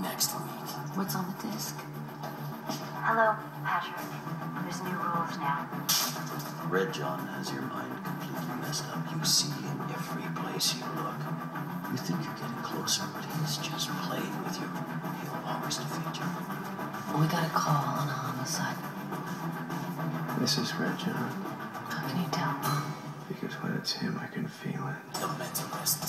next week. What's on the disc? Hello, Patrick. There's new rules now. Red John has your mind completely messed up. You see in every place you look. You think you're getting closer, but he's just playing with you. He'll always defeat you. We got a call on a homicide. This is Red John. How can you tell? Because when it's him, I can feel it. The mentalist.